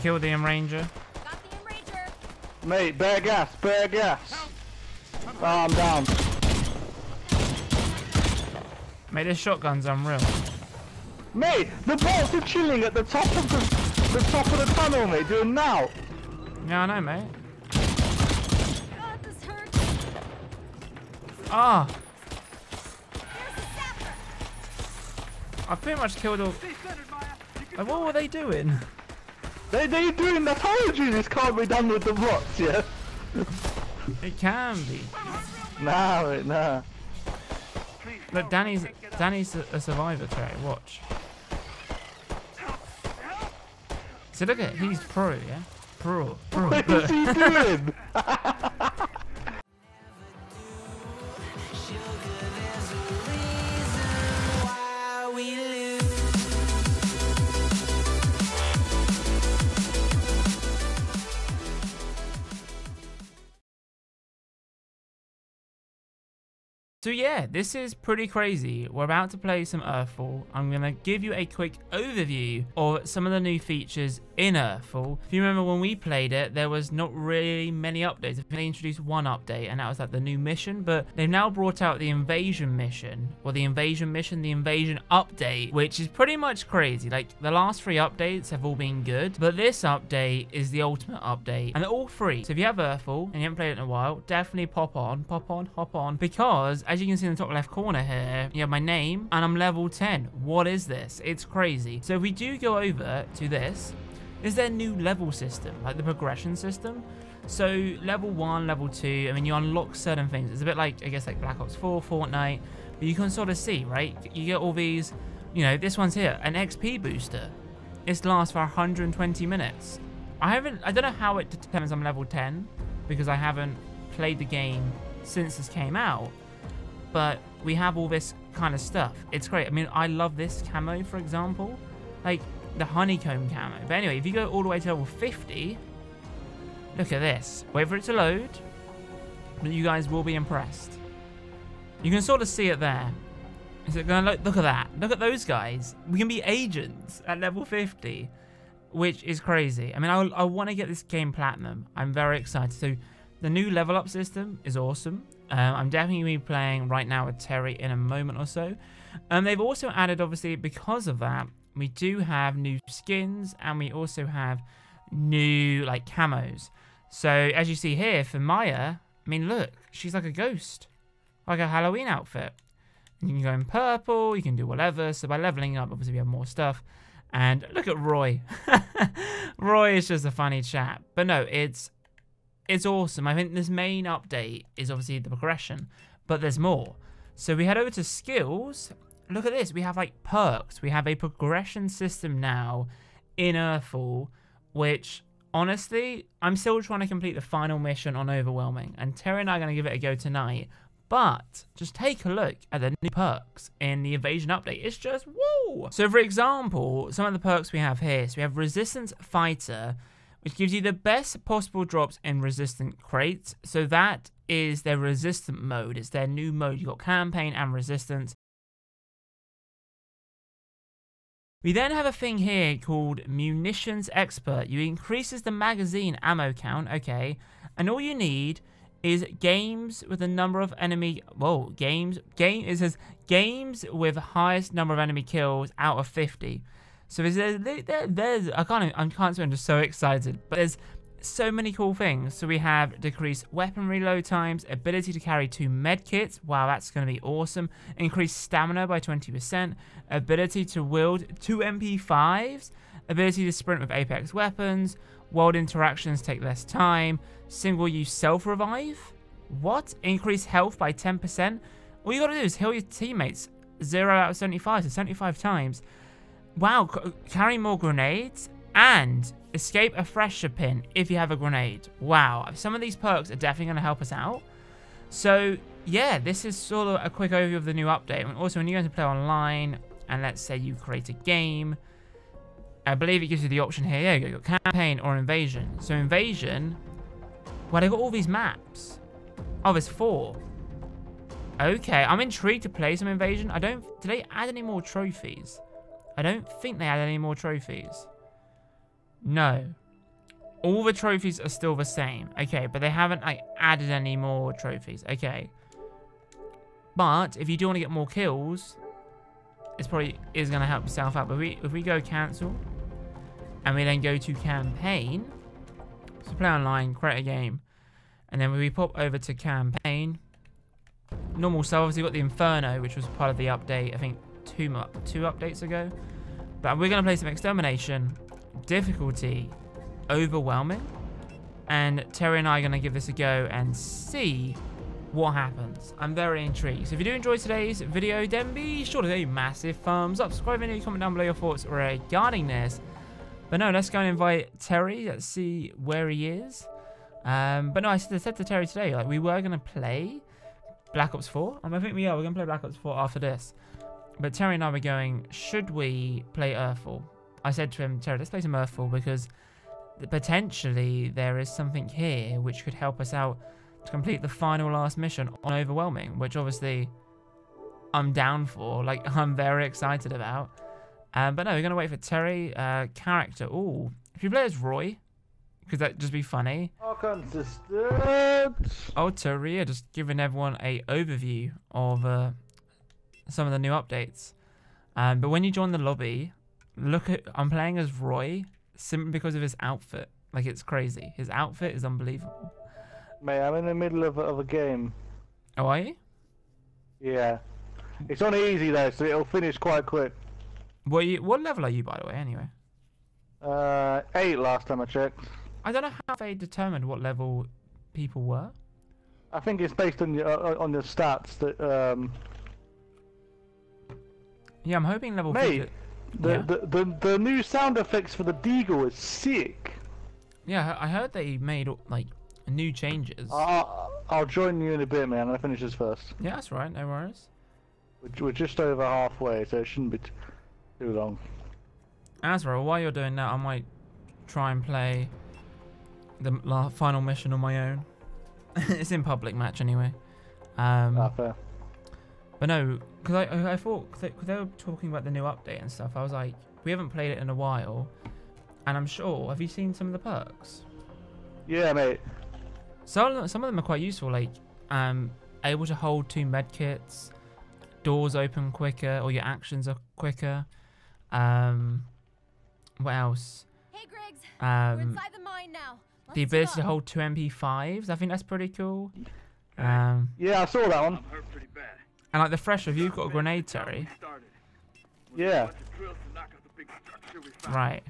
killed the Enrager. Got the Enrager. Mate, bear gas, bear gas. Oh, I'm down. Mate, this shotgun's unreal. Mate, the bots are chilling at the top of the, the top of the tunnel, mate, doing now. Yeah, I know, mate. God, this hurts. Ah, There's a sapper. I pretty much killed all. Like, what were they doing? They they doing. You this can't be done with the bots, yeah. It can be. Nah, mate, nah. Look, Danny's Danny's a, a survivor, Trey. Watch. So look at he's pro, yeah. Pro, pro. What is he doing? So yeah, this is pretty crazy. We're about to play some Earthfall. I'm going to give you a quick overview of some of the new features in Earthfall. If you remember when we played it, there was not really many updates. They introduced one update and that was like the new mission, but they've now brought out the invasion mission, or the invasion mission, the invasion update, which is pretty much crazy. Like the last three updates have all been good, but this update is the ultimate update and they're all free. So if you have Earthfall and you haven't played it in a while, definitely pop on, pop on, hop on, because as you can see in the top left corner here, you have my name and I'm level 10. What is this? It's crazy. So if we do go over to this, is there a new level system, like the progression system? So level 1, level 2, I mean you unlock certain things. It's a bit like, I guess like Black Ops 4, Fortnite, but you can sort of see, right? You get all these, you know, this one's here, an XP booster. This lasts for 120 minutes. I haven't, I don't know how it determines I'm level 10, because I haven't played the game since this came out but we have all this kind of stuff. It's great. I mean, I love this camo, for example, like the honeycomb camo. But anyway, if you go all the way to level 50, look at this. Wait for it to load, but you guys will be impressed. You can sort of see it there. Is it going to look? Look at that. Look at those guys. We can be agents at level 50, which is crazy. I mean, I, I want to get this game platinum. I'm very excited. So the new level up system is awesome. Um, I'm definitely going to be playing right now with Terry in a moment or so. Um, they've also added, obviously, because of that, we do have new skins and we also have new, like, camos. So, as you see here, for Maya, I mean, look, she's like a ghost. Like a Halloween outfit. And you can go in purple, you can do whatever. So, by leveling up, obviously, we have more stuff. And look at Roy. Roy is just a funny chap. But no, it's it's awesome. I think this main update is obviously the progression, but there's more. So we head over to skills. Look at this. We have like perks. We have a progression system now in Earthfall, which honestly, I'm still trying to complete the final mission on Overwhelming, and Terry and I are going to give it a go tonight. But just take a look at the new perks in the Invasion update. It's just woo! So for example, some of the perks we have here. So we have Resistance Fighter, which gives you the best possible drops in resistant crates. So that is their resistant mode. It's their new mode. You've got campaign and resistance. We then have a thing here called Munitions Expert. You increases the magazine ammo count, okay, and all you need is games with a number of enemy whoa games game it says games with highest number of enemy kills out of 50 so there's, there, there's I can't I can't I'm just so excited, but there's so many cool things. So we have decreased weapon reload times, ability to carry two medkits. Wow, that's going to be awesome. Increased stamina by 20%, ability to wield two MP5s, ability to sprint with apex weapons. World interactions take less time. Single use self revive. What? Increase health by 10%. All you got to do is heal your teammates 0 out of 75, so 75 times. Wow, carry more grenades and escape a Thresher pin if you have a grenade. Wow, some of these perks are definitely going to help us out. So, yeah, this is sort of a quick overview of the new update. And also, when you go to play online, and let's say you create a game, I believe it gives you the option here. Yeah, you got campaign or invasion. So, invasion, well, they've got all these maps. Oh, there's four. Okay, I'm intrigued to play some invasion. I don't. Do they add any more trophies? I don't think they add any more trophies. No. all the trophies are still the same. Okay, but they haven't like added any more trophies. Okay. But if you do want to get more kills, it's probably is going to help yourself out. But we, if we go cancel, and we then go to campaign, so play online, create a game, and then we pop over to campaign, normal so obviously got the Inferno, which was part of the update, I think two two updates ago. But we're gonna play some extermination, difficulty, overwhelming, and Terry and I are gonna give this a go and see what happens. I'm very intrigued. So if you do enjoy today's video, then be sure to give a massive thumbs up, subscribe, and comment down below your thoughts regarding this. But no, let's go and invite Terry. Let's see where he is. Um, but no, I said to Terry today, like we were gonna play Black Ops 4. Um, I think we are. We're gonna play Black Ops 4 after this. But Terry and I were going, should we play Earthfall? I said to him, Terry, let's play some Earthfall because potentially there is something here which could help us out to complete the final last mission on Overwhelming, which obviously I'm down for. Like I'm very excited about. Um, but no, we're gonna wait for Terry. Uh, character. Ooh, if you play as Roy, could that just be funny? Oh, consistent. Oh, Terry, just giving everyone a overview of uh, some of the new updates. Um, but when you join the lobby, look at I'm playing as Roy simply because of his outfit. Like it's crazy. His outfit is unbelievable. Mate, I'm in the middle of, a- of a game. Oh, are you? Yeah. It's on easy though, so it'll finish quite quick. What you? What level are you, by the way? Anyway, Uh, eight last time I checked. I don't know how they determined what level people were. I think it's based on your on your stats that um Yeah, I'm hoping level. Mate, 50 the, Yeah. the, the the new sound effects for the Deagle is sick. Yeah, I heard they made like new changes. I'll, I'll join you in a bit, man. Gonna finish this first. yeah, that's right. No worries. We're, we're just over halfway, so it shouldn't be t- too long. As well, while you're doing that, I might try and play the la- final mission on my own. it's in public match anyway. Um, Ah, fair. But no, because I, I I thought cause they, 'cause they were talking about the new update and stuff. I was like, we haven't played it in a while, and I'm sure. Have you seen some of the perks? Yeah, mate. Some of some of them are quite useful, like um, able to hold two medkits, doors open quicker, or your actions are quicker. Um, what else? Hey, Griggs. We're Um, inside the mine now. Let's the do ability to hold two MP5s. I think that's pretty cool. Um, Yeah, I saw that one. I'm hurt pretty bad. And like the fresh if you've got a grenade, Terry. Yeah. Bunch of drills to knock out the big structure we found. Right.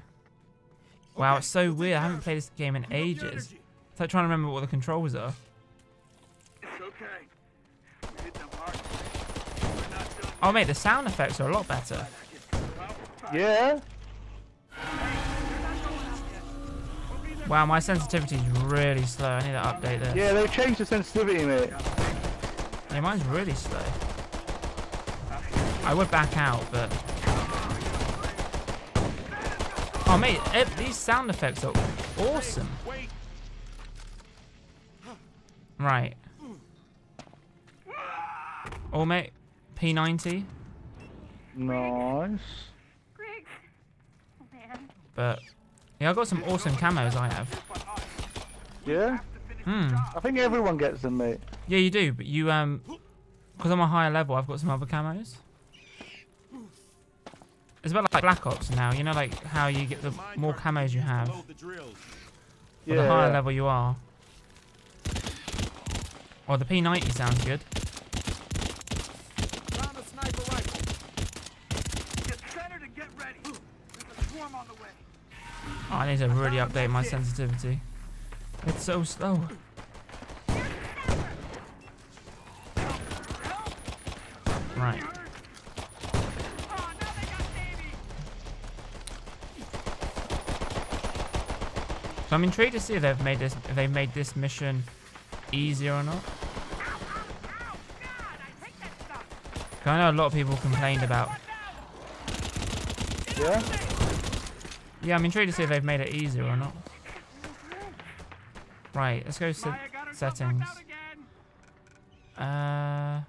Wow, it's so weird. I haven't played this game in ages. It's like trying to remember what the controls are. It's okay. We hit them hard. We're not done. Oh, mate, the sound effects are a lot better. Yeah. Wow, my sensitivity is really slow. I need to update this. Yeah, they've changed the sensitivity, mate. Yeah, mine's really slow. I would back out, but... Oh, mate, eh, these sound effects are awesome. Right. Oh, mate, P90, Nice. But... Yeah, I've got some awesome camos I have. Yeah. Hmm. I think everyone gets them, mate. Yeah, you do, but you, um... Because I'm a higher level, I've got some other camos. It's about like Black Ops now, you know, like how you get the more camos you have, or Yeah. the higher yeah. level you are. Or the P90 sounds good. Found a sniper rifle. Get centered and get ready. There's a swarm on the way. Oh, I need to really update my sensitivity. It's so slow. Right. So I'm intrigued to see if they've made this if they've made this mission easier or not. I know a lot of people complained about. Yeah. Yeah, I'm intrigued to see if they've made it easier or not. Right, let's go to Maya settings. knocked out again. Uh,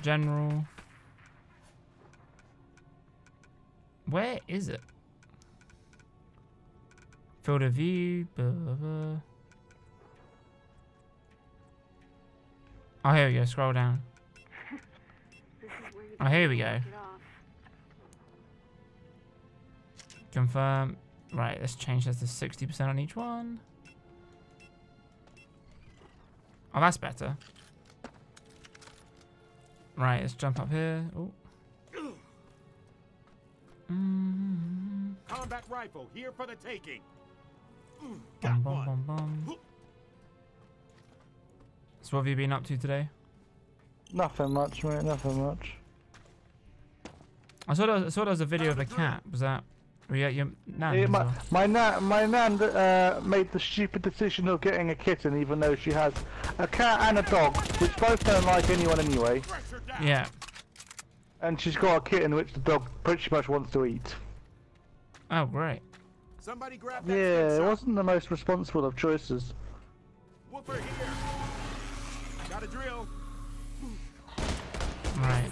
general. Where is it? Field of view. Blah, blah, blah. Oh, here we go. Scroll down. This is where you Oh, here we go. Confirm. Right, let's change this to 60% on each one. Oh, that's better. Right, let's jump up here. Oh. Mm. Combat rifle here for the taking. Bum, Got bum, one. bum, bum. So what have you been up to today? Nothing much, mate. Nothing much. I saw there was, I saw there was a video of a cat. Was that were you at your nan's? Yeah, my or- my nan my nan uh, made the stupid decision of getting a kitten, even though she has a cat and a dog, which both don't like anyone anyway. Yeah. And she's got a kitten which the dog pretty much wants to eat. Oh, great. Somebody grab that Yeah, it wasn't the most responsible of choices. Whooper here. Got a drill. Right.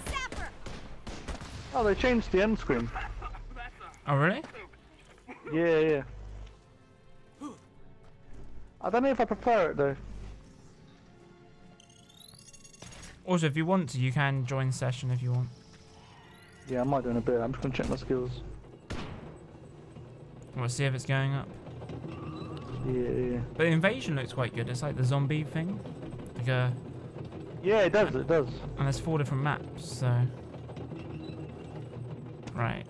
Oh, they changed the end screen. Oh, really? Yeah, yeah. I don't know if I prefer it though. Also, if you want to, you can join session if you want. Yeah, I might do in a bit. I'm just gonna check my skills. We'll see if it's going up. Yeah, yeah. But the invasion looks quite good. It's like the zombie thing. Like a, Yeah, it does. It does. and there's four different maps, so. Right.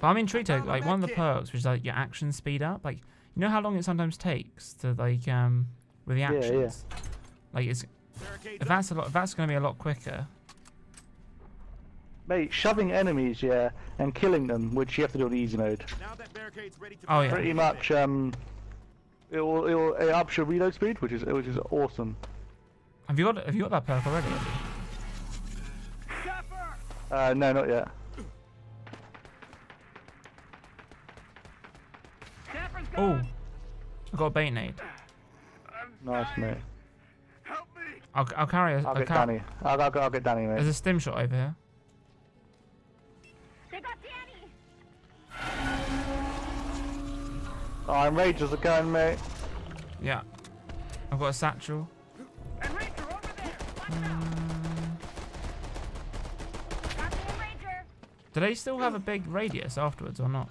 But I'm intrigued. To, like one of the perks, which is like your action speed up. Like you know how long it sometimes takes to like um with the actions. Yeah, yeah. Like it's Barricades if that's a lot. If that's going to be a lot quicker. Mate, shoving enemies, yeah, and killing them, which you have to do on easy mode. Now that barricade's ready to Oh, yeah. Pretty much, um, it will, it will it ups your reload speed, which is which is awesome. Have you got Have you got that perk already? Uh, no, not yet. Oh. I got a bait nade. Nice, mate. Help me. I'll I'll carry a. I'll I'll get car- Danny. I'll, I'll, I'll get Danny, mate. There's a stim shot over here. Oh, I'm Rangers are going, mate. Yeah. I've got a satchel. And Ranger over there. Got the Do they still have a big radius afterwards or not?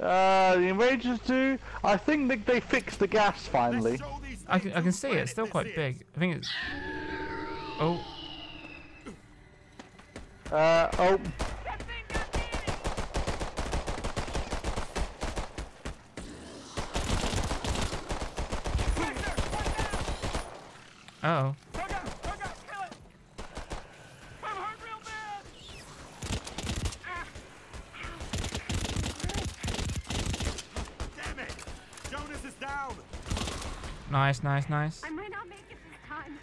Uh, the Rangers do. I think they, they fixed the gas finally. I can, I can see it. It's still quite big. I think it's. Oh, Uh, oh, That thing got Danny. uh oh. Tug out, tug out, kill it. I'm hurt real bad. Damn it! Jonas is down. Nice, nice, nice. I might not make it this time.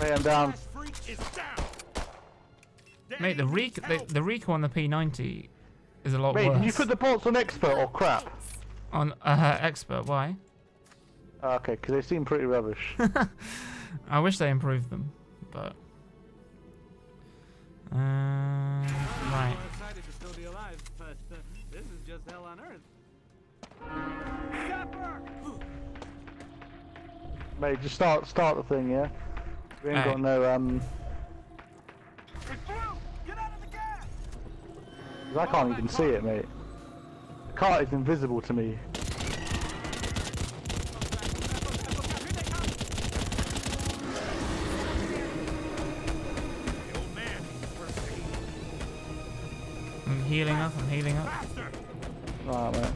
mate, I'm down. Flash freak is down. Mate, the Danny rec needs the, the recoil on the P90 is a lot Mate, worse. did you put the bolts on expert or crap? on uh, expert? Why? Okay, because they seem pretty rubbish. I wish they improved them, but. Uh, right. excited to still be alive, but uh, this is just hell on earth. Sapper. mate, just start start the thing, yeah. We ain't Alright. got no um. It's blue. Get out of the gas. 'cause I can't even see it, mate. The car is invisible to me. Healing up. I'm healing up. Alright, mate.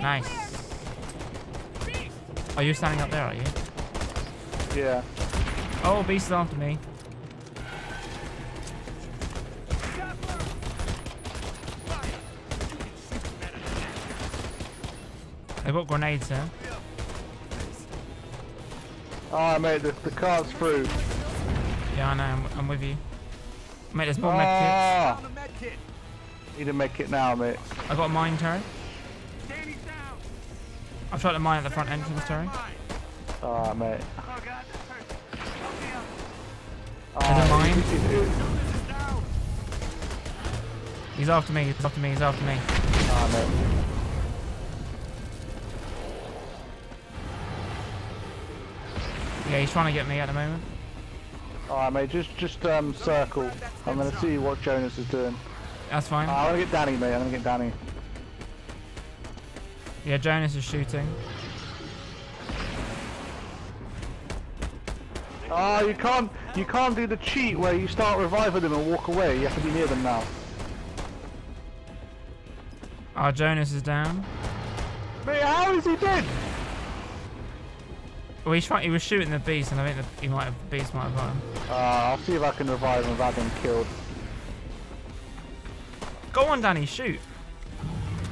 Nice. Oh, are you standing up there? Are you? Yeah. Oh, beast is after me. They've got grenades here. Alright, mate, the, the car's through. Yeah, I know. I'm, I'm with you. Mate, there's more medkits. Ah, a med kit. need to make it now, mate. I got a mine down. I've shot a mine at the front entrance. Mine. Alright, mate. Oh God, this hurts. Help me There's a mine. it- it- He's after me. He's after me. He's after me. Ah, no. Yeah, he's trying to get me at the moment. Alright, mate, just just um circle. I'm gonna see what Jonas is doing. That's fine. Ah, I'm gonna get Danny, mate. I'm gonna get Danny. Yeah, Jonas is shooting. Ah, you can't you can't do the cheat where you start reviving them and walk away. You have to be near them now. Our Jonas is down. Mate, how is he dead? Well, he's trying, he was shooting the beast, and I think the, he might have, beast might have got him. Ah, I'll see if I can revive him without being killed. Go on, Danny, shoot.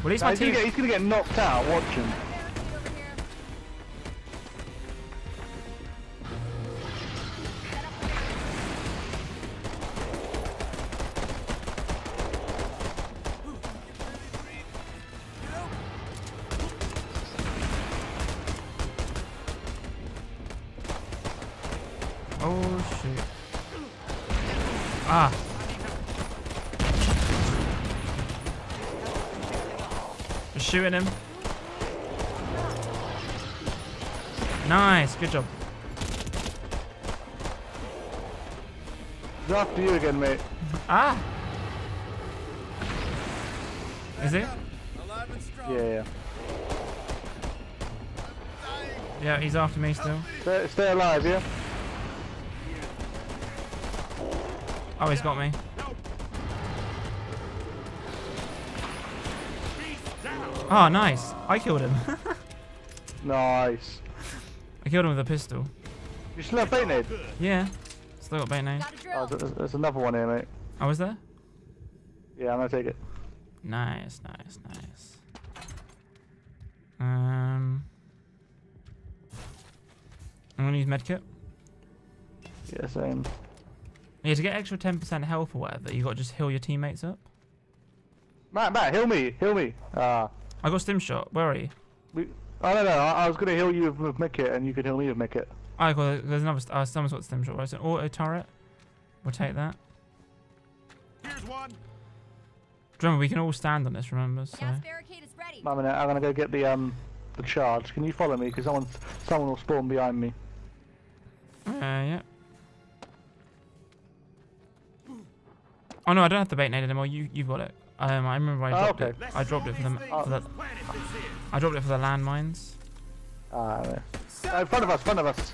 Well, he's, my he's, gonna team. get, he's gonna get knocked out. Watch him. He's after me still. Stay, stay alive, yeah. Oh, he's got me. Beast. Oh, nice. I killed him. Nice. I killed him with a pistol. You still have bait nade? Yeah. Still got bait name. Got a Oh, there's, there's another one here, mate. Oh, was there? Yeah, I'm gonna take it. Nice, nice, nice. Um, I'm gonna use medkit. Yeah, same. Yeah, to get extra 10% health or whatever, you got to just heal your teammates up. Matt, Matt, heal me, heal me. Ah, I got stim shot. Where are you? we. Oh no, no, I, I was gonna heal you with, with medkit, and you could heal me with medkit. I got there's another. Uh, someone's got stim shot. Right, it's an auto turret. We'll take that. Here's one. Remember, we can all stand on this. Remember, so Gas barricade is ready. I'm gonna, I'm gonna go get the um, the charge. Can you follow me? Because someone, someone will spawn behind me. Uh, yeah. Oh no, I don't have the bait nade anymore. You you've got it. Um, I remember I Oh, dropped okay. it. I dropped it for the Oh. for the Planet. I dropped it for the landmines. Ah, there. Uh, in front of us, in front of us.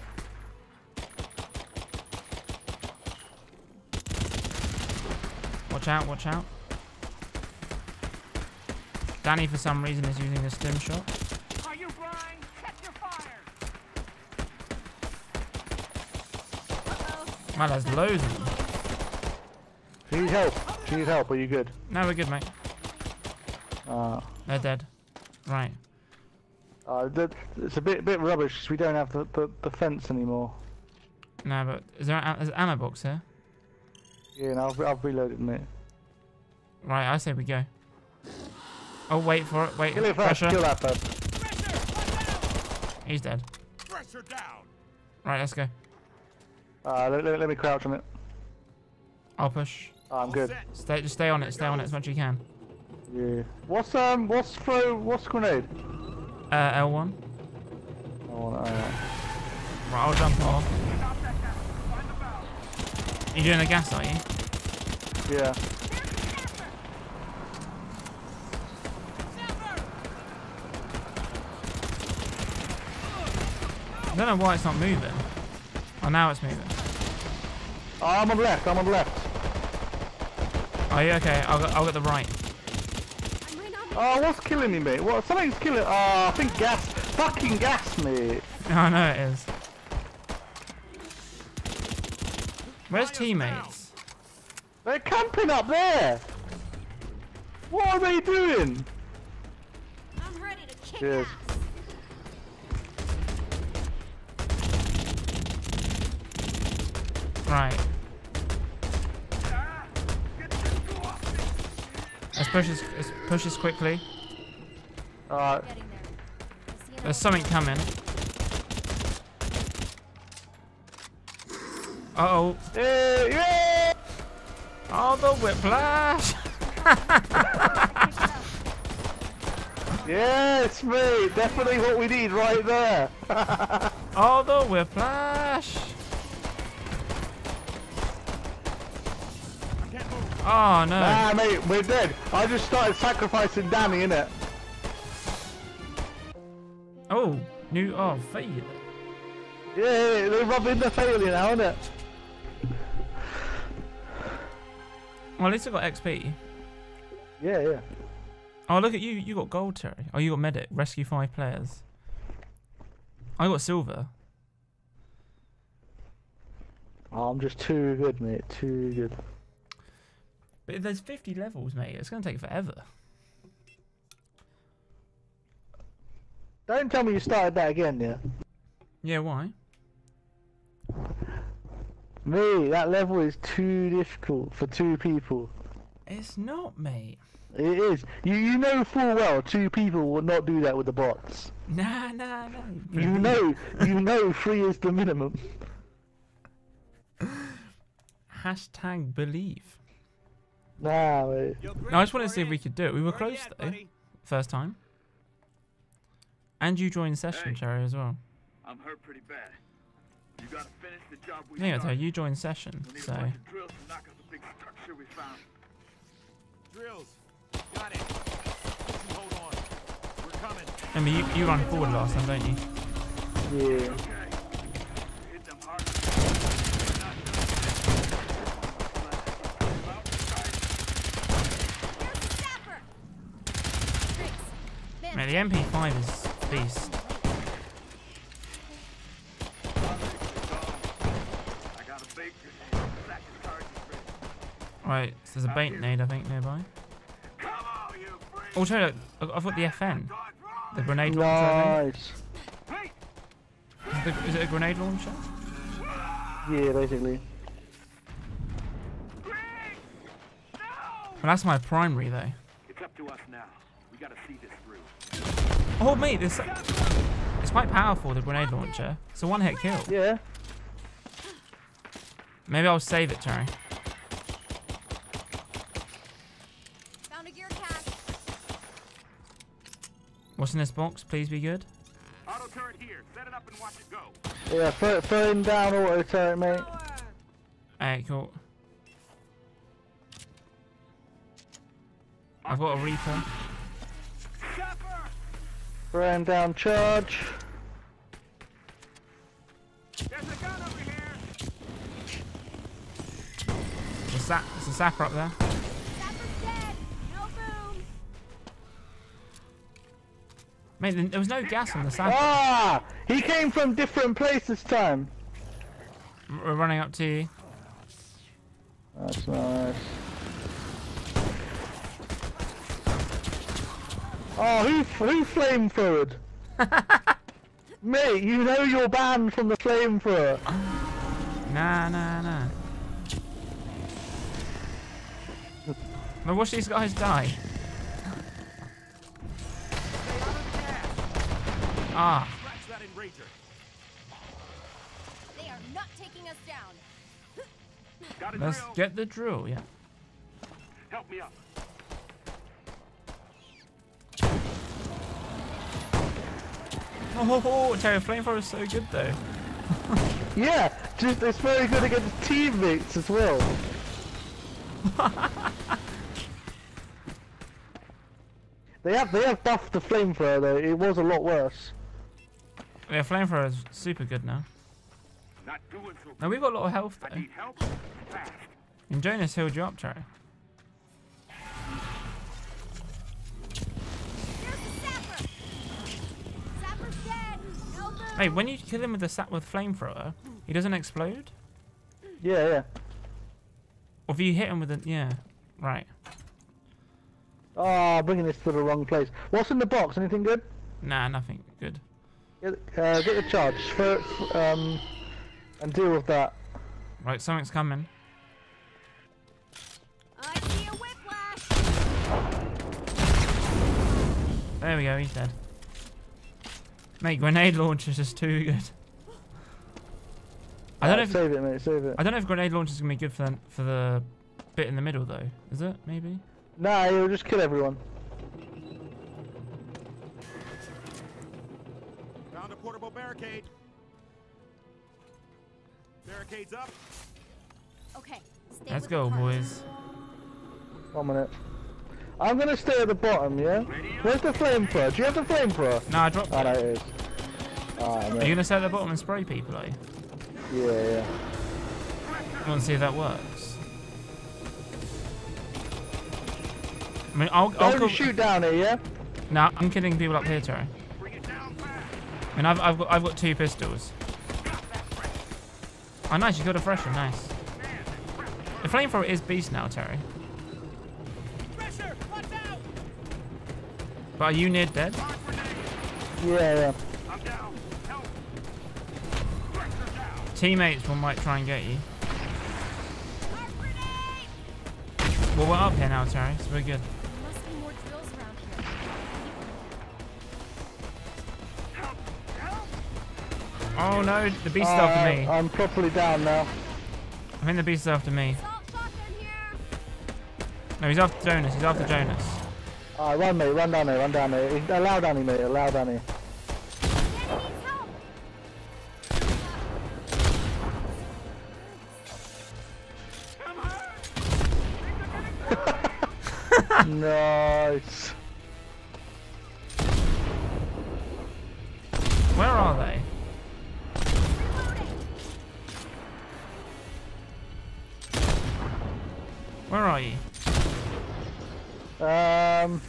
Watch out! Watch out! Danny, for some reason, is using a stim shot. Are you blind? Check your fire. Man, there's loads of them. Do you need help? Do you need help? Are you good? No, we're good, mate. Ah, They're dead. Right. uh, that, it's a bit, bit rubbish because we don't have the, the, the fence anymore. No, but is there a, there's an ammo box here? Yeah, and I've, I've reloaded, mate. Right, I say we go. Oh, wait for it. Wait. Kill it first. Pressure. Kill that first. He's dead. Pressure down. Right, let's go. Uh, let, let, let me crouch on it. I'll push. Ah, I'm good. Stay, just stay on it. Stay on it as much as you can. Yeah. What's um? What's throw? What's grenade? Uh, L1. Oh, no, no. Right, I'll jump off. You're doing the gas, are you? Yeah. I don't know why it's not moving. Oh, now it's moving. Oh, I'm on the left. I'm on the left. Oh, yeah, okay. I'll, go- I'll get the right. I'm right on Oh, what's killing me, mate? What? Something's killing. Oh, I think gas. Fucking gas, mate. I know it is. Where's teammates? They're camping up there. What are they doing? I'm ready to kick Cheers. ass. Right. Let's push this, let's push this quickly. Alright. Getting there. I see an There's something coming. Uh-oh. Hey, yeah! Oh, the whiplash. Yes, mate. Definitely what we need right there. Oh, the whiplash. Oh, no. Nah, mate, we're dead. I just started sacrificing Danny, innit? Oh, new. Oh, fail. Yeah, they're robbing the failure now, innit? Well, at least I got XP. Yeah, yeah. Oh, look at you. You got gold, Terry. Oh, you got medic. Rescue five players. I got silver. Oh, I'm just too good, mate. Too good. But if there's 50 levels, mate, it's going to take forever. Don't tell me you started that again, yeah? Yeah, why? Me, that level is too difficult for two people. It's not, mate. It is. You you know full well two people will not do that with the bots. Nah, nah, nah. You know, you know three is the minimum. Hashtag believe. Nah, mate. Your No, I just wanted to see if we could do it. We were Where close, though. buddy? First time. And you joined session, Hey. Cherry, as well. I'm hurt pretty bad. You gotta finish the job we Yeah, so started. you joined session, We'll so. a bunch of drills to knock out the big structure we found. Drills. Got it. You hold on. We're coming. Remember, you, you run forward last time, don't you? Yeah. Okay. Hit them hard. They're not done yet. About time. There's the sapper. Thanks. Mate, the MP5 is beast. I got a big sack of charges ready. Right, so there's a bait nade, I think, nearby. Come on, you freak! Oh, Cherry, look, I- I've got the FN. The grenade launcher, I Nice. Hey! Is, is it a grenade launcher? Yeah, basically. Freak! Well, that's my primary, though. It's up to us now. We gotta see this through. Oh, mate, this... It's quite powerful, the grenade launcher. It's a one-hit kill. Yeah. Maybe I'll save it, Terry. Found a gear cache. What's in this box? Please be good. Auto turret here. Set it up and watch it go. Yeah, throw, throw him down auto turret, mate. Alright, cool. I've got a Reaper. Sapper! Throw him down charge. There's a gun over here! There's a, sap, there's a sapper up there. Sapper's dead. No boom. Mate, there- there was no gas on the sapper. Ah! He came from different place this time. We're running up to you. That's nice. Oh, who who flamethrowered? Mate, you know you're banned from the flamethrower. Nah, nah, nah. Now watch these guys die. Ah, Scratch that enrager. They are not taking us down. Got let's get the drill, yeah. Help me up. Oh, ho, ho, Terry, flamethrower is so good though. Yeah, just it's very good against teammates as well. they have they have buffed the flamethrower though. It was a lot worse. Yeah, flamethrower is super good now. Not doing so Now we've got a lot of health I though. need help. And Jonas healed you up, Terry. There's the sapper. Sapper's dead. No boom. Hey, when you kill him with the sap with flamethrower, he doesn't explode. Yeah, yeah. Or if you hit him with a yeah, right. Ah, bringing this to the wrong place. What's in the box? Anything good? Nah, nothing good. Get, uh, get the charge. Throw it, um, and deal with that. Right, something's coming. I see a whiplash. There we go, he's dead. Mate, grenade launcher's just too good. I don't know if Save it, mate. Save it. I don't know if grenade launcher is gonna be good for the, for the bit in the middle though. Is it? Maybe. Nah, he'll just kill everyone. Found a portable barricade. Barricades up. Okay, stay Let's go, the cart. boys. One minute. I'm gonna stay at the bottom, yeah? Where's the flamethrower? Do you have the flamethrower? No, I dropped Oh, it. no, it is. Alright, Are you gonna stay at the bottom and spray people? Are you? Yeah, yeah. I want to see if that works. I mean, I'll, I'll go. shoot down here, yeah? Nah, I'm killing people up here, Terry. I mean, I've, I've got I've got two pistols. Oh, nice! You got a fresh one. Nice. The flamethrower is beast now, Terry. Are you near dead? Yeah, yeah. I'm down. Teammates will might try and get you. Well, we're up here now, Terry, so we're good. There must be more drills around here. Oh no, the beast is after me. Uh, I'm properly down now. I think the beast is after me. Assault shotgun here! No, he's after Jonas. He's after Jonas. Alright, run, mate. Run down there. Run down there. Allow Danny, mate. Allow Danny. Danny needs nice. Where are they? Where are you? Um,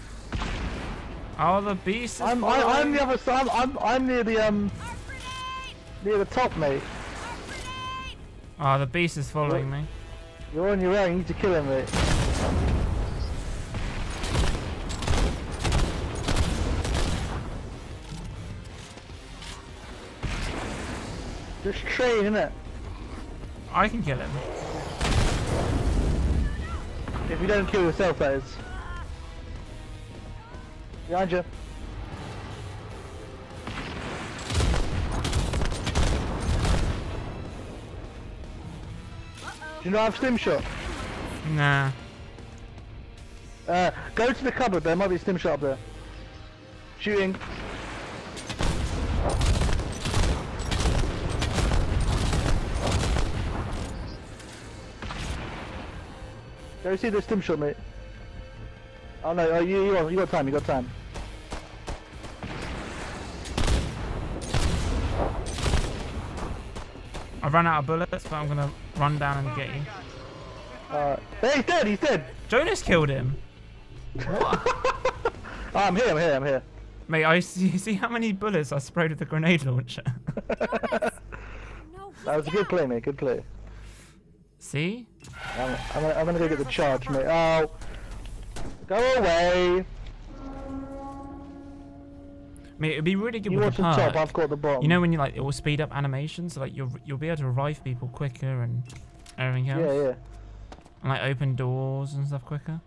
Oh, the beast is I'm, I, I'm the other side. I'm, I'm near the um, near the top, mate. Oh, the beast is following me. You're on your own. You need to kill him, mate. Just train, innit? I can kill him. If you don't kill yourself, that is. Behind you. Do you not have stim shot? Nah. Uh, go to the cupboard. There might be a stim shot up there. Shooting. Go see the stim shot, mate. Oh no, oh, you, you, got, you got time, you got time. I've run out of bullets, but I'm gonna run down and get you. Alright. Hey, he's dead, he's dead! Jonas killed him. What? Oh, I'm here, I'm here, I'm here. Mate, I see, see how many bullets I sprayed with the grenade launcher. No, That was a good play, mate, good play. see? I'm, I'm, gonna, I'm gonna go get the charge, mate. Oh! Go away! Mate, it'd be really good You with watch the the top. I've got the bottom. You know when you like it will speed up animations, so like you'll you'll be able to revive people quicker and everything else. Yeah, yeah. And like open doors and stuff quicker.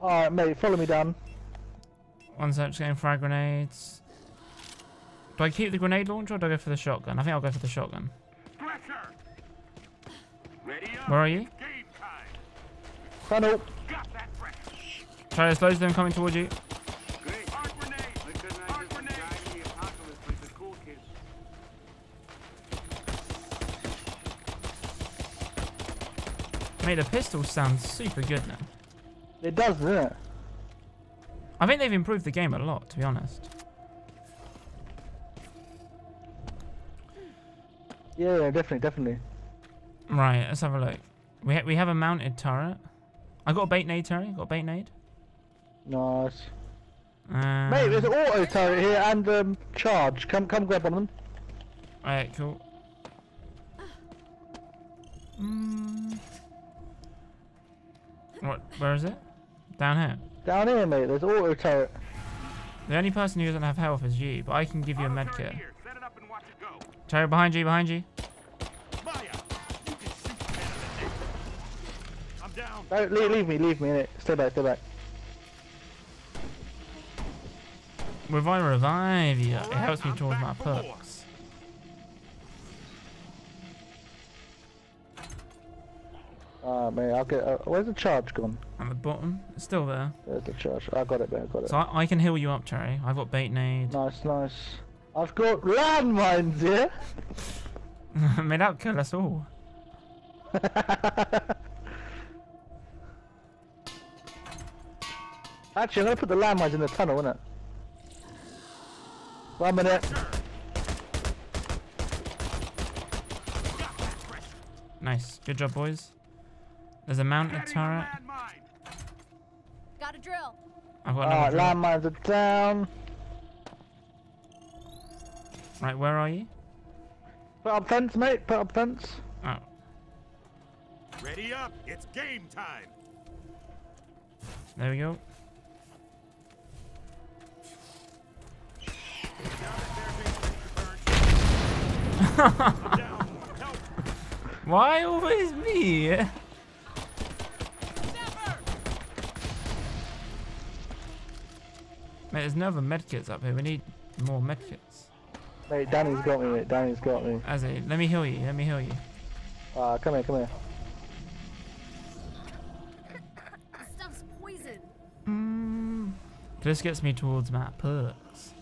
Alright, mate, follow me down. One sec, just getting frag grenades. Do I keep the grenade launcher or do I go for the shotgun? I think I'll go for the shotgun. Pressure! Ready up! Where are you? Game time! Tunnel. Got that pressure! Sorry, there's loads of them coming towards you. Great. Hard grenade! Why couldn't I Hard just grenade! die in the apocalypse like the cool kids? Mate, the pistol sounds super good now. It does, doesn't it? I think they've improved the game a lot, to be honest. Yeah, yeah, definitely, definitely. Right, let's have a look. We ha we have a mounted turret. I got a bait nade turret. Got a bait nade. Nice. Um, Mate, there's an auto turret here and um, charge. Come, come grab one of them. Alright, cool. Mm. What? Where is it? Down here. Down here, mate. There's auto turret. The only person who doesn't have health is you, but I can give you a medkit. Turret kit. here. Set it up and watch it go. Terry, behind you, behind you. Maya! You can shoot the man in the neck. I'm down. No, leave, leave me, leave me, innit? Stay back, stay back. If I revive you, it helps me towards my back Ah, mate, I'll get. Uh, where's the charge gone? At the bottom. It's still there. There's the charge. I got it, mate. I got it. So I, I can heal you up, Terry. I've got bait nade. Nice, nice. I've got landmines here. Made out kill us all. Actually, I'm gonna put the landmines in the tunnel, innit? One minute. Nice. Good job, boys. There's a mounted turret. Got a drill. I've got Alright, another drill. landmines are down. Right, where are you? Put up fence, mate. Put up fence. Oh, Ready up. It's game time. there we go. I'm down. Help. Why always me? Mate, there's no other medkits up here. We need more medkits. Mate, Danny's got me, mate. Danny's got me. As a, let me heal you. Let me heal you. Ah, come here, come here. This stuff's poison. Mm. This gets me towards my perks.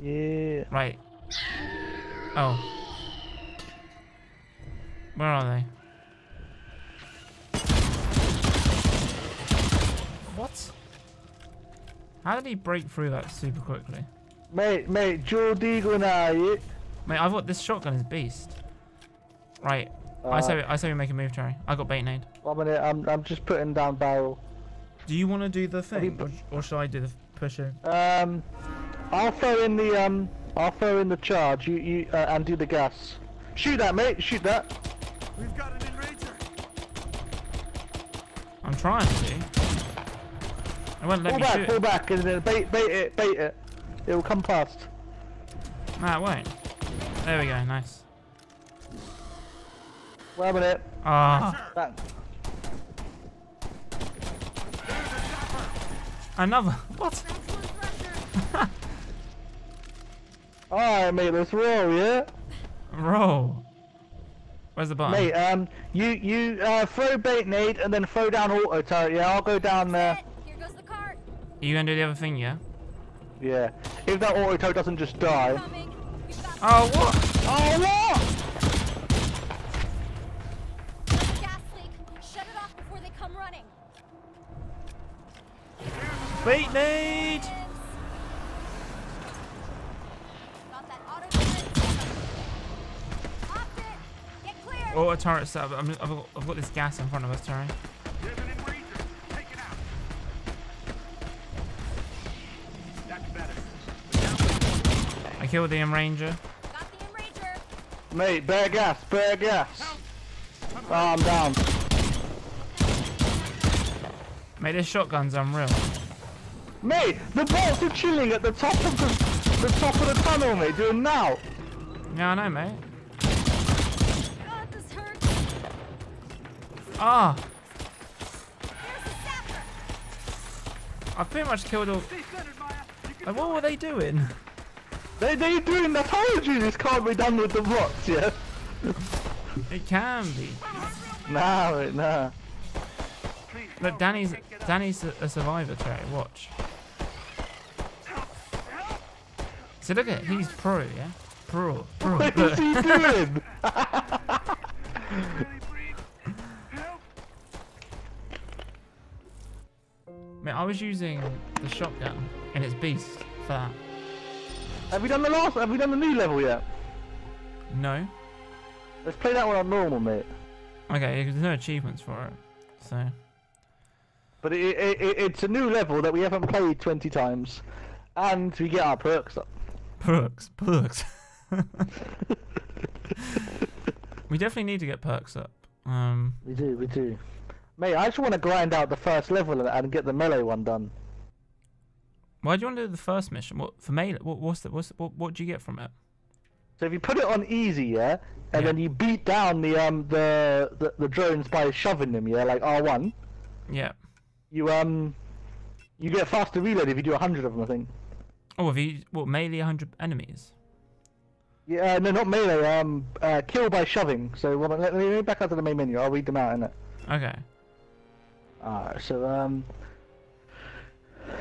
Yeah. Right. Oh. Where are they? What? How did he break through that super quickly? Mate, mate, Joe Deagle now, yeah? Mate, I thought this shotgun is beast. Right. I Uh, say I say we make a move, Terry. I got bait nade. One minute, I'm, I'm just putting down barrel. Do you want to do the thing, thing, or, or should I do the pushing? Um, I'll throw in the, um, I'll throw in the charge, you, you, uh, and do the gas. Shoot that, mate, shoot that. We've got an enrager. I'm trying to. Won't let Pull me back, shoot. pull back, and then bait, bait it, bait it. It will come past. Nah, it won't. There we go. Nice. One it. Ah, That, another. What? Alright, mate, let's roll, yeah? Roll. Where's the button? Mate, um, you, you, uh, throw bait nade and then throw down auto turret, yeah? I'll go down there. Set. Here goes the cart. you gonna do the other thing, yeah? Yeah. If that auto doesn't just die. Coming. We've got Oh, what? Oh, what? a gas leak. Shut it off before they come running. Bait nade. Got that auto turret. Popped it. Get clear. Auto turret set up. I'm, I've, got, I've got this gas in front of us, Terry. Better. I killed the Ranger. Got the enrager. Mate, bear gas, bear gas. Oh, I'm down. Mate, this shotgun's unreal. Mate, the bots are chilling at the top of the, the top of the tunnel, mate, doing now. Yeah, I know, mate. God, this hurts. Ah, There's the sapper. I pretty much killed all. Stay centered, Maya. You can Like, what were they doing? They, they doing, I told you this can't be done with the bots, yeah? It can be. Nah, mate, nah. Look. Danny's Can't get up. Danny's a, a survivor, Terry. Watch. So look at he's pro, yeah. Pro, pro. What is he doing? Really breathe. Help. Mate, I was using the shotgun and it's beast for that. Have we done the last, have we done the new level yet? No. Let's play that one on normal, mate. Okay, there's no achievements for it. So But it, it, it, it's a new level that we haven't played 20 times. And we get our perks up. perks, perks. we definitely need to get perks up. Um, We do, we do. Mate, I just want to grind out the first level and, and get the melee one done. Why do you want to do the first mission? What for melee? What, what's the what's what? What do you get from it? So if you put it on easy, yeah, and Yeah. then you beat down the um the, the the drones by shoving them, yeah, like R one, Yeah. you um you get faster reload if you do a hundred of them, I think. Oh, have you what melee 100 enemies? Yeah, uh, no, not melee. Um, uh, kill by shoving. So well, let, let me back out to the main menu. I'll read them out in it. Okay. Alright, so um,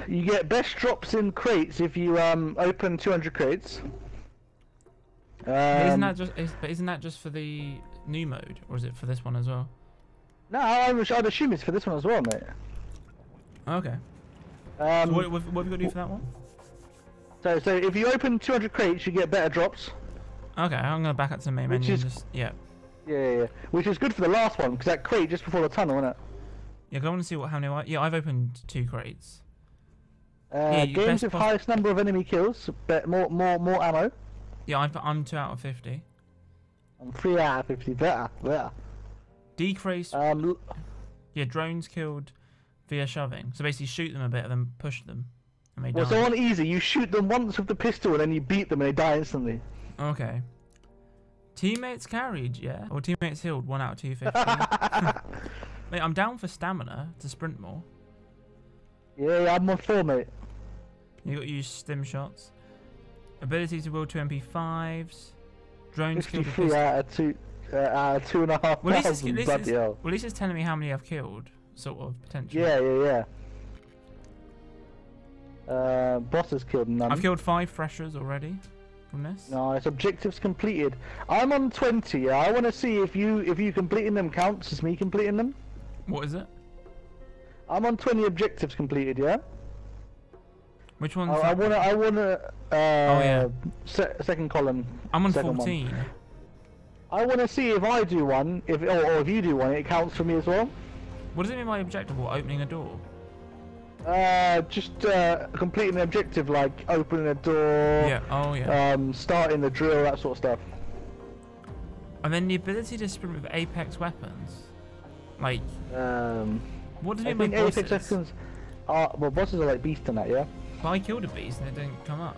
you get best drops in crates if you um open 200 crates. Um, isn't that just? Is, but isn't that just for the new mode, or is it for this one as well? No, I I'd assume it's for this one as well, mate. Okay. Um, So what, what, what have you got to do for that one? so, so if you open 200 crates, you get better drops. Okay, I'm gonna back up to the main Which menu. is- just yeah, Yeah, yeah, yeah. Which is good for the last one, because that crate just before the tunnel, isn't it? Yeah, I want to see what how many. I, yeah, I've opened two crates. Uh, Yeah, games with highest number of enemy kills, but more, more, more ammo. Yeah, I've, I'm two out of fifty. I'm three out of 50, better, better. Decrease. Um, yeah, drones killed via shoving. So basically, shoot them a bit and then push them, and they well, die. so on easy, you shoot them once with the pistol and then you beat them and they die instantly. Okay. Teammates carried, yeah. Or teammates healed, one out of two fifty. Mate, I'm down for stamina to sprint more. Yeah, yeah, I'm on four, mate. You got to use stim shots. Ability to wield two MP5s. Drones killed a 53 pistol. out of two, uh, out of two and a half Well, at least, it's, thousand, at, least bloody hell. well, at least it's telling me how many I've killed, sort of, potentially. Yeah, yeah, yeah. Uh, boss has killed none. I've killed five Threshers already from this. Nice, objectives completed. I'm on 20, yeah. I want to see if you if you completing them counts as me completing them. What is it? I'm on 20 objectives completed, yeah. Which one's I, I wanna. I wanna. Uh, yeah. Se- second column. I'm on second one. 14. I wanna see if I do one, if or, or if you do one, it counts for me as well. What does it mean by objective? What, opening a door? Uh, just uh, completing an objective like opening a door, Yeah, oh yeah. um, starting the drill, that sort of stuff. and then the ability to sprint with apex weapons. Like, Um, what does it mean by bosses? Apex seconds are well, bosses are like beast in that, yeah. But I killed a beast and it didn't come up.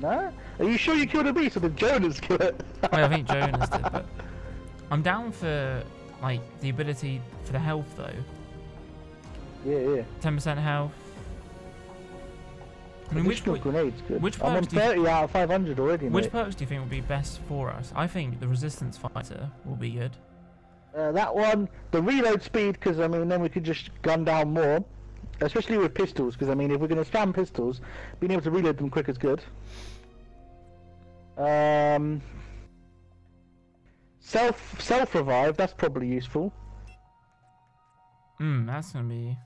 No? Are you sure you killed a beast or did Jonas kill it? Well, I think Jonas did, but I'm down for like the ability for the health though. yeah, yeah. 10% health. I mean, which which, grenades good. which I'm on perks do you- 30 out of 500 already, which mate. perks do you think would be best for us? I think the resistance fighter will be good. Uh, that one, the reload speed, because I mean, then we could just gun down more, especially with pistols. Because I mean, if we're going to spam pistols, being able to reload them quick is good. Um, self self revive, that's probably useful. Hmm, that's gonna be.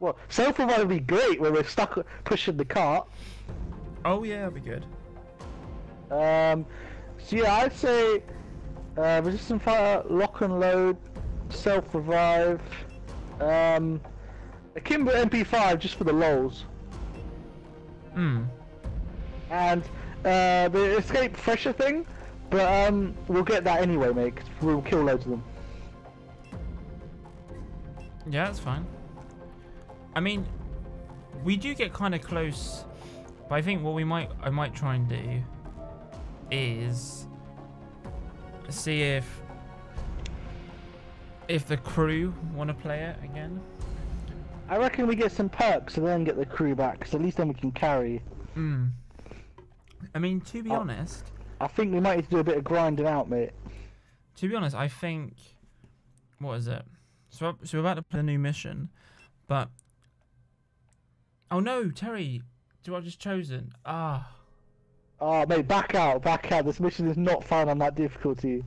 Well, self revive would be great when we're stuck pushing the cart. Oh yeah, that'd be good. Um, so yeah, I'd say uh, resistant fire, lock and load, self revive, um, a Kimber MP5 just for the lols, Hmm. and uh, the escape Thresher thing. But um, we'll get that anyway, mate. 'cause we'll kill loads of them. Yeah, that's fine. I mean, we do get kind of close, but I think what we might I might try and do is see if if the crew want to play it again. I reckon we get some perks and then get the crew back, because at least then we can carry. Hmm. I mean, to be Oh. honest, I think we might need to do a bit of grinding out, mate. to be honest, I think what is it? So so we're about to play a new mission, but oh no, Terry, do I just chosen? Ah. Oh, mate, back out, back out. This mission is not fun on that difficulty.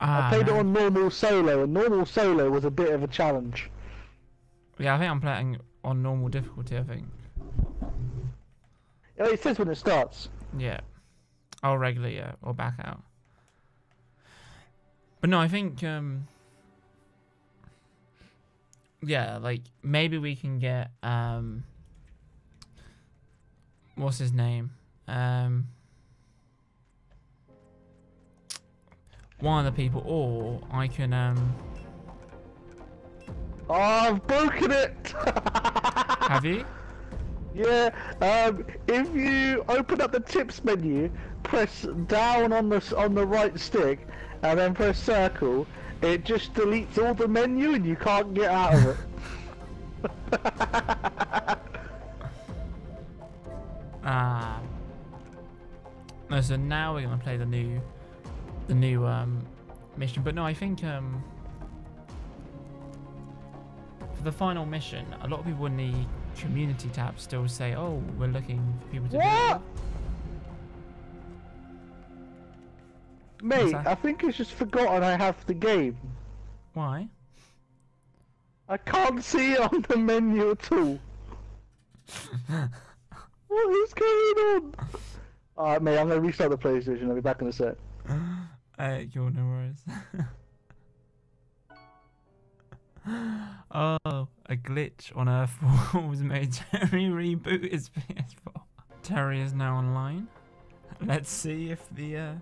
Ah I played it on normal solo, and normal solo was a bit of a challenge. Yeah, I think I'm playing on normal difficulty. I think. It says when it starts. Yeah. Oh, regular, yeah, or back out. But no, I think um. Yeah, like maybe we can get um. What's his name? Um. One of the people, or I can um. Oh, I've broken it! Have you? yeah, um, if you open up the tips menu, press down on the on the right stick, and then press circle, it just deletes all the menu and you can't get out of it. Ah. No, so now we're gonna play the new, the new um, mission. But no, I think um, for the final mission, a lot of people in the community tab still say, "Oh, we're looking for people to do it." What? What's Mate. I think it's just forgotten I have the game. Why? I can't see it on the menu at all. what is going on? Alright, mate, I'm gonna restart the PlayStation. I'll be back in a sec. Uh, you're no worries. oh, a glitch on Earth was made Terry reboot his PS4. Terry is now online. Let's see if the uh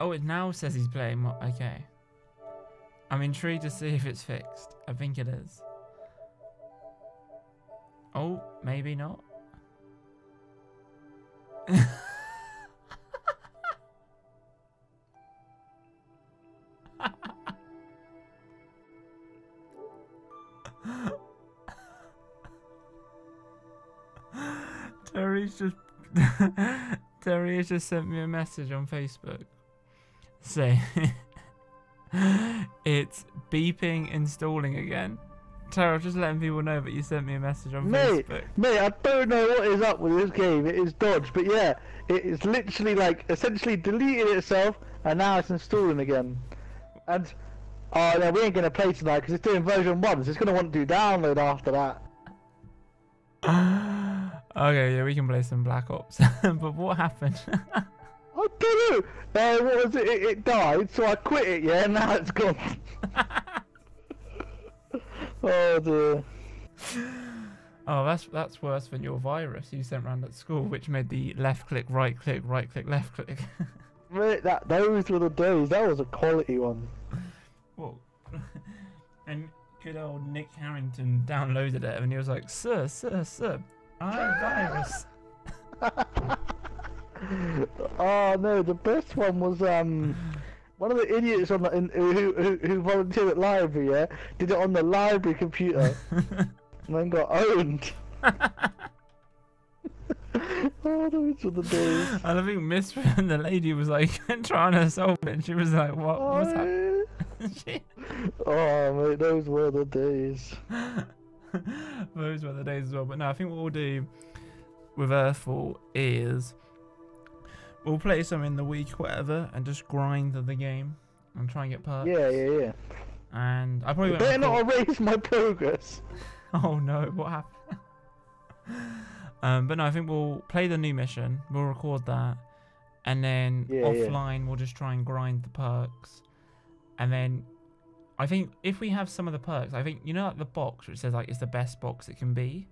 Oh, it now says he's playing. Okay. I'm intrigued to see if it's fixed. I think it is. Oh, maybe not. Terry has just sent me a message on Facebook saying it's beeping installing again. Terry, I'm just letting people know that you sent me a message on Mate, Facebook. mate, I don't know what is up with this game. It is dodge, but yeah, it is literally like essentially deleted itself, and now it's installing again. And oh no, we ain't gonna play tonight because it's doing version one, so it's gonna want to do download after that. okay, yeah, we can play some Black Ops. but what happened? I don't know. Uh, what was it? it? It died, so I quit it. Yeah, now it's gone. oh dear. oh, that's that's worse than your virus you sent round at school, which made the left click, right click, right click, left click. That those were the days. That was a quality one. Well, and good old Nick Harrington downloaded it and he was like, Sir, sir, sir, I have a virus. oh no, the best one was um one of the idiots on the in, who, who who volunteered at library, yeah, did it on the library computer and then got owned. oh, those were the days. and I think Miss and the lady was like trying to solve it and she was like, What what's happening? oh mate, those were the days. Those were the days as well. But no, I think what we'll do with Earthfall is we'll play some in the week, whatever, and just grind the game and try and get perks. Yeah, yeah, yeah. And I probably better not erase my progress. Oh no, what happened? um, but no, I think we'll play the new mission. We'll record that, and then Yeah, yeah. offline we'll just try and grind the perks, and then I think if we have some of the perks, I think you know like the box which says like it's the best box it can be.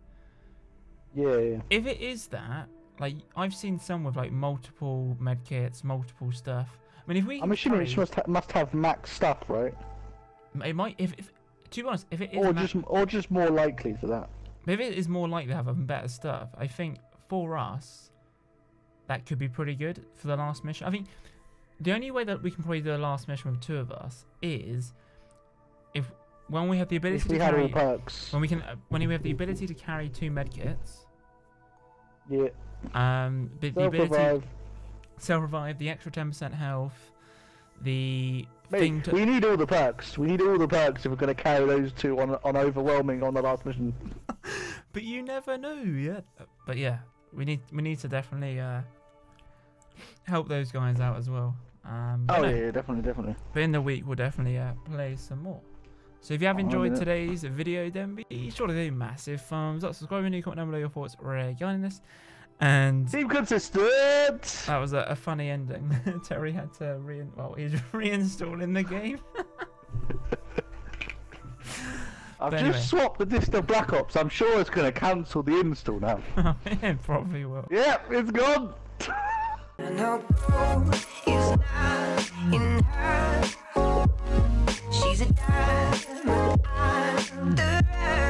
Yeah, yeah. If it is that, like I've seen some with like multiple med kits, multiple stuff. I mean, if we, I'm assuming it must ha- must have max stuff, right? it might. If, if to be honest, if it is Or just or just more likely for that. If it is more likely to have better stuff, I think for us, that could be pretty good for the last mission. I think the only way that we can probably do the last mission with two of us is if when we have the ability If to carry perks. when we can when we have the ability to carry two medkits, Yeah. um, the, the Self ability revive. self revive, the extra ten percent health, the Mate, thing to we need all the perks. We need all the perks if we're going to carry those two on on overwhelming on the last mission. But you never know, yeah. But yeah, we need we need to definitely uh, help those guys out as well. Um, Oh no, yeah, yeah, definitely, definitely. but in the week we'll definitely uh, play some more. So if you have enjoyed today's video, then be sure to do massive thumbs up, subscribe, and comment down below your thoughts regarding this. And Team consistent. that was a, a funny ending. Terry had to re well, he's reinstalling the game. I've but just swapped the disc to Black Ops. I'm sure it's going to cancel the install now. it probably will. Yep, it's gone a I'm the